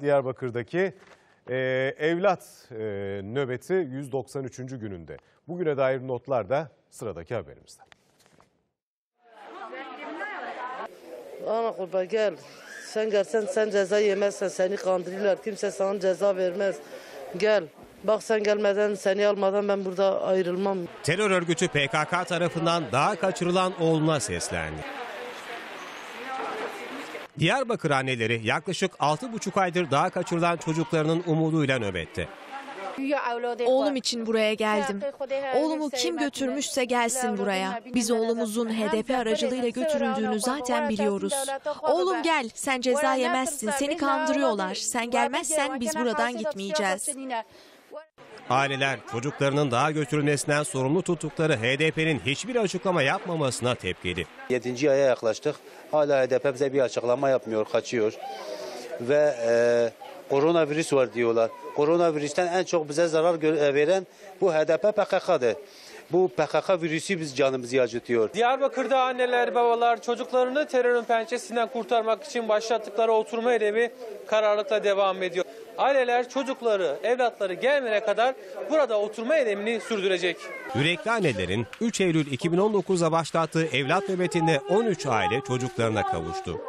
Diyarbakır'daki e, evlat e, nöbeti 193. gününde. Bugüne dair notlar da sıradaki haberimizde. Ana kurban gel. Sen gelsen sen ceza yemezsen seni kandırırlar. Kimse sana ceza vermez. Gel. Bak sen gelmeden seni almadan ben burada ayrılmam. Terör örgütü PKK tarafından daha kaçırılan oğluna seslendi. Diyarbakır anneleri yaklaşık 6,5 aydır daha kaçırılan çocuklarının umuduyla nöbette. Oğlum için buraya geldim. Oğlumu kim götürmüşse gelsin buraya. Biz oğlumuzun HDP aracılığıyla götürüldüğünü zaten biliyoruz. Oğlum gel, sen ceza yemezsin, seni kandırıyorlar. Sen gelmezsen biz buradan gitmeyeceğiz. Aileler çocuklarının daha götürülmesinden sorumlu tuttukları HDP'nin hiçbir açıklama yapmamasına tepkili. 7. aya yaklaştık. Hala HDP bize bir açıklama yapmıyor, kaçıyor. Ve e, koronavirüs var diyorlar. Koronavirüsten en çok bize zarar e, veren bu HDP PKK'dır. Bu PKK virüsü biz canımızı acıtıyor. Diyarbakır'da anneler babalar çocuklarını terörün pençesinden kurtarmak için başlattıkları oturma eylevi kararlılıkla devam ediyor. Aileler çocukları, evlatları gelmene kadar burada oturma eylemini sürdürecek. Yürekli annelerin 3 Eylül 2019'da başlattığı evlat nöbetinde 13 aile çocuklarına kavuştu.